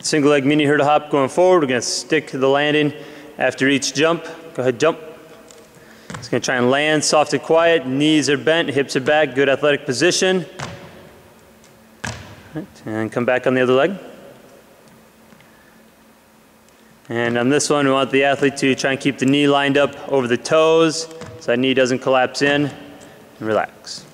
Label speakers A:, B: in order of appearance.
A: Single leg mini hurdle hop going forward. We're going to stick to the landing after each jump. Go ahead, jump. It's going to try and land soft and quiet. Knees are bent, hips are back. Good athletic position. And come back on the other leg. And on this one, we want the athlete to try and keep the knee lined up over the toes so that knee doesn't collapse in. And relax.